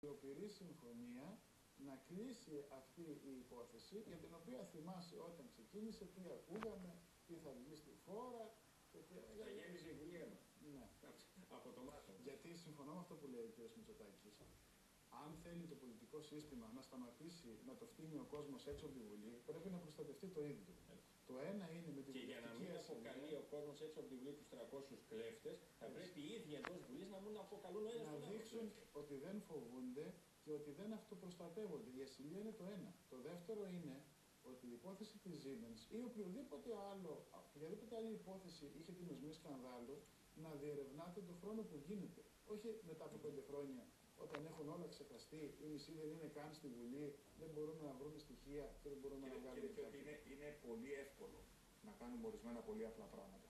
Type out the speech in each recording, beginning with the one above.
πληροπηρή συμφωνία να κλείσει αυτή η υπόθεση για την οποία θυμάσαι όταν ξεκίνησε τι ακούγαμε, τι θα βγει στη φόρα και τι... Θα γέμιζε η Βουλή αίμα. Ναι. Από το μάθημα. Γιατί συμφωνώ με αυτό που λέει ο κ. Μητσοτάκης. Αν θέλει το πολιτικό σύστημα να σταματήσει να το φτύνει ο κόσμος έξω από τη Βουλή, πρέπει να προστατευτεί το ίδιο. Το ένα είναι με την Και για να μην πολιτική αποκαλεί ασυλία, ο κόσμος έξω από τη Βουλή τους 300 κλέφτες, θα πρέπει οι ίδιοι εντός Βουλής να μην αποκαλούν ο ένας να τον άλλον. δείξουν ότι δεν φοβούνται και ότι δεν αυτοπροστατεύονται. Η ασυλία είναι το ένα. Το δεύτερο είναι ότι η υπόθεση της Siemens ή οποιοδήποτε άλλο, οποιαδήποτε άλλη υπόθεση είχε την οσμή σκανδάλου να διερευνάται το χρόνο που γίνεται. Όχι μετά από πέντε χρόνια όταν έχουν όλα ξεχαστεί, οι μισοί δεν είναι καν στη Βουλή, δεν μπορούμε να βρούμε στοιχεία και δεν μπορούμε να Κύριε, βγάλουμε κύριε Φιώτη, κάτι. είναι, είναι πολύ εύκολο να κάνουμε ορισμένα πολύ απλά πράγματα.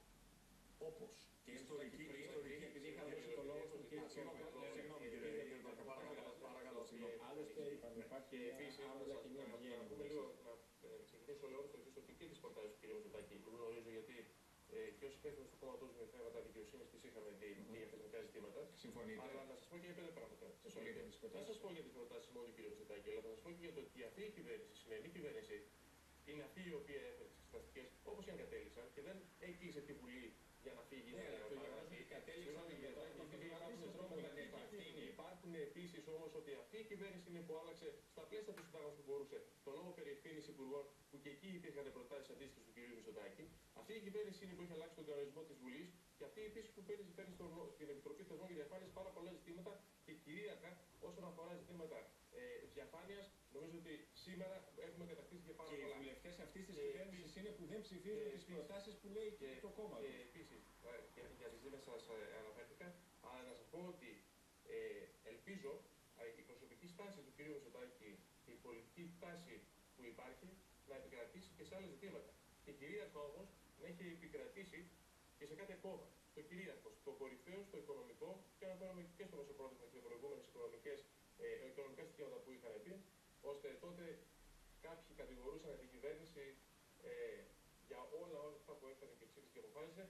Όπως Και ιστορική, ιστορική, ιστορική, επειδή είχα δώσει το λόγο στον κύριο Α, συγγνώμη, Κόκκινο. συγγνώμη, κύριε Κόκκινο, παρακαλώ, παρακαλώ, συγγνώμη. Άλλωστε είπαμε, υπάρχει Και επίσης, άμυλα και μία να πηγαίνει. πούμε λίγο, να ε, ξεκινήσω λέγοντας το εξή, ότι και τι προτάσει του κ. Μητσοτάκη που γνωρίζω γιατί ε, και ως υπεύθυνος του κόμματο με θέματα δικαιοσύνης τι είχαμε δει και για θεσμικά ζητήματα. Συμφωνείτε. Αλλά να σας πω και για πέντε πράγματα. Συμφωνείτε με τις Θα προτάσεις. σα πω για τις προτάσεις μόνο του κ. Μητσοτάκη, αλλά θα σας πω και για το ότι αυτή η κυβέρνηση, η σημερινή κυβέρνηση, είναι αυτή η οποία έφερε τι εξεταστικέ όπως και αν κατέληξαν και δεν έκλεισε τη Βουλή για να φύγει. Ναι, για να το γεγονός παραγραφεί. ότι κατέληξαν Συγγνώμη, για το γιατί επειδή υπάρχουν υπάρχουν τρόποι να τρόποι υπάρχει να ευθύνη. Υπάρχουν επίσης όμως ότι αυτή η κυβέρνηση είναι που άλλαξε στα πλαίσια του συντάγματος που μπορούσε το νόμο περί ευθύνης υπουργών, που και εκεί υπήρχαν προτάσεις αντίστοιχες του κ. Μητσοτάκη. Αυτή η κυβέρνηση είναι που έχει αλλάξει τον κανονισμό της Βουλής και αυτή επίσης που παίρνει, φέρνει στον, στην Επιτροπή Θεσμών και Διαφάνειας πάρα πολλά ζητήματα και κυρίαρχα όσον αφορά ζητήματα ε, διαφάνειας. Νομίζω ότι σήμερα έχουμε κατακτήσει και πάρα Και οι πολλά. βουλευτέ αυτή τη Και κυβέρνηση επίσης- είναι που δεν ψηφίζουν και τις επίσης- προτάσεις που λέει και Και, το κόμμα και του. επίση, για, για τις δύο σας ε, αναφέρθηκα, αλλά να σας πω ότι ε, ελπίζω ε, η προσωπική στάση του κ. Μητσοτάκη και η πολιτική τάση που υπάρχει να επικρατήσει και σε άλλα ζητήματα. Και κυρίαρχα όμως να έχει επικρατήσει και σε κάτι ακόμα. Το κυρίαρχος, το κορυφαίο, στο οικονομικό και αν θέλουμε και στο μεσοπρόθεσμο και προηγούμενες οικονομικές, ε, οικονομικά στοιχεία που είχαν πει, ώστε τότε κάποιοι κατηγορούσαν την κυβέρνηση ε, για όλα, όλα αυτά που έκανε και ψήφισε και αποφάσισε.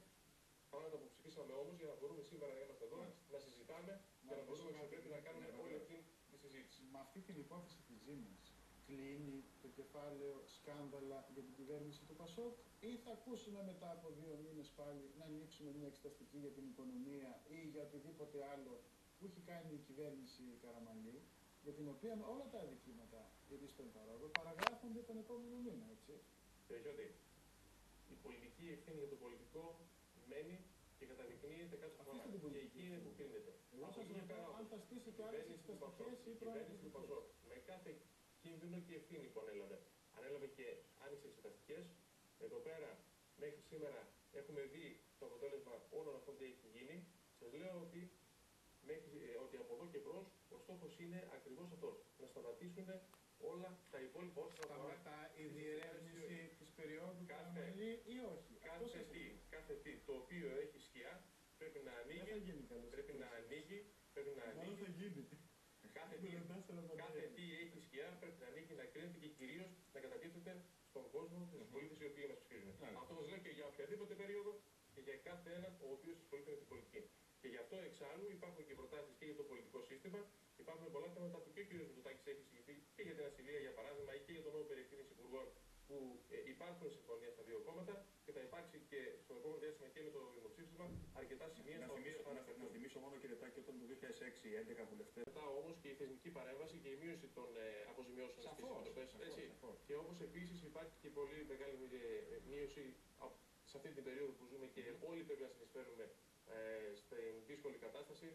Πράγματα που ψηφίσαμε όμω για να μπορούμε σήμερα να είμαστε εδώ, να συζητάμε και να μπορούμε να πρέπει να κάνουμε Ναι, όλη βεβαίως. αυτή τη συζήτηση. Με αυτή την υπόθεση της Siemens κλείνει το κεφάλαιο σκάνδαλα για την κυβέρνηση του Πασόκ ή θα ακούσουμε μετά από δύο μήνες πάλι να ανοίξουμε μια εξεταστική για την οικονομία ή για οτιδήποτε άλλο που έχει κάνει η κυβέρνηση Καραμαλή για την οποία όλα τα αδικήματα γιατί στον παρόδο παραγράφονται Διότι η πολιτική ευθύνη για το πολιτικό μένει και καταδεικνύεται κάθε φορά. Αφήστε την Και πολιτική εκεί είναι που κρίνεται. Εγώ Από σας εκεί και ρωτάω πέρα αν όμως, θα στήσει η και άλλες κυβέρνηση του εξεταστικές Πασόκ, ή η κυβέρνηση του προανακριτικές. Πασόκ, με κάθε κίνδυνο και ευθύνη που ανέλαβε. Ανέλαβε και άνοιξε εξεταστικές. Εδώ πέρα μέχρι σήμερα έχουμε δει το αποτέλεσμα όλων αυτών που έχει γίνει. Σας λέω ότι, μέχρι, ε, ότι από εδώ και μπρος ο στόχος είναι ακριβώς αυτός. Να σταματήσουν όλα τα υπόλοιπα όσον αφορά Σταματά η διερεύνηση της περίοδου Κάθε- Καραμαλή ή όχι. Αυτό κάθε σας τι, ρωτάω. κάθε τι το οποίο έχει σκιά πρέπει να Δεν ανοίγει, θα γίνει καλός πρέπει να αυτός. ανοίγει, πρέπει να Μάλλον ανοίγει. θα γίνει. Κάθε Με τι, ρωτάς, αλλά κάθε πατέρα. τι έχει σκιά πρέπει να ανοίγει, να κρίνεται και κυρίως να κατατίθεται στον κόσμο, στους πολίτες οι οποίοι μας ψηφίζουν. Ναι. Αυτό μα λέω και για οποιαδήποτε περίοδο και για κάθε έναν ο οποίος ασχολείται με την πολιτική. Και γι' αυτό εξάλλου υπάρχουν και προτάσεις και για το πολιτικό σύστημα. Υπάρχουν πολλά θέματα που και ο κ. Μητσοτάκης έχει συζητήσει και για την ασυλία για παράδειγμα ή και για το νόμο περί ευθύνης υπουργών που ε, υπάρχουν συμφωνία στα δύο κόμματα και θα υπάρξει και στο επόμενο διάστημα και με το δημοψήφισμα αρκετά σημεία Να στα οποία θυμίσω, θα να, να αναφερθούν. θυμίσω μόνο κύριε Τάκη όταν το 2006 11 βουλευτές Μετά όμως και η θεσμική παρέμβαση και η μείωση των ε, αποζημιώσεων στις Σαφώς, επιτροπές, σαφώς, έτσι. σαφώς. Και όπως επίσης υπάρχει και πολύ μεγάλη ε, μείωση α- σε αυτή την περίοδο που ζούμε και όλοι πρέπει να συνεισφέρουμε ε, στην δύσκολη κατάσταση.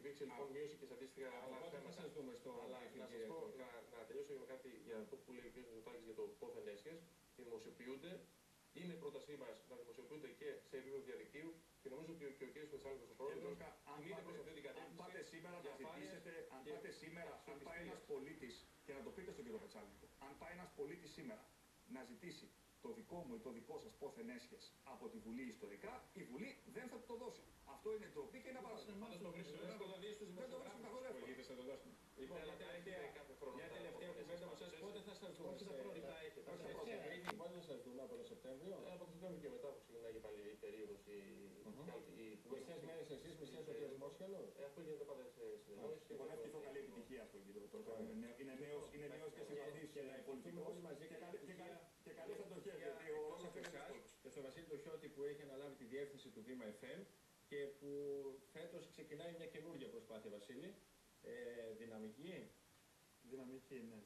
Υπήρξε λοιπόν Α, μείωση και σε αντίστοιχα Από άλλα πότε θα θέματα. σας δούμε στο Αλλά να διευθυντή σας πω, Εκπορ. να, να τελειώσω με κάτι για αυτό που λέει ο κ. Μητσοτάκης για το πόθεν έσχες. Δημοσιοποιούνται. Είναι πρότασή μας να δημοσιοποιούνται και σε επίπεδο διαδικτύου και νομίζω ότι και ο κ. Μεσάλικος ο Και πρόεδρος Δόσκα, αν κινείται προς πάτε, αυτή την αν κατεύθυνση. πάτε σήμερα να διαφάνειας ζητήσετε, αν και πάτε σήμερα, αν πάει αξιοπιστίας. ένας πολίτης, και να το πείτε στον κύριο Πετσάλικο, αν πάει ένας πολίτης σήμερα να ζητήσει το δικό μου ή το δικό σας πόθεν έσχες από τη Βουλή ιστορικά, η Βουλή δεν θα του το δώσει. Αυτό είναι ντροπή και είναι παράδειγμα. Πάντως το βρίσκω Δεν εύκολο. το δει στους Δεν το βρίσκω δημοσιογράφους καθόλου που εύκολο. πολίτες θα το δώσουν. Λοιπόν, Ναι, μια αλλά τα τελευταία, έχετε κάθε χρόνο μια τα τελευταία αποτελέσματα. κουβέντα από εσάς. Πότε θα σας δούμε Όχι τα σε- πρώτα, τα έχετε. Όχι, Τα τα πρώτα. πρώτα. Πότε θα σας δούμε από το Σεπτέμβριο; Ε, Από το Σεπτέμβριο και μετά Μισές μέρες εσείς, μισές ο κ. Μόσχαλο. Αυτό γίνεται πάντα σε συνεννόηση. Εγώ να ευχηθώ καλή επιτυχία στον κύριο Τόρκο. Είναι νέο και συμπαθή και πολιτικό. Όλοι μαζί και καλή θα το χέρι. Και στο Βασίλη Τοχιώτη που έχει αναλάβει τη διεύθυνση του Δήμα FM και που φέτος ξεκινάει μια καινούργια προσπάθεια, Βασίλη. Ε, δυναμική; Δυναμική, ναι.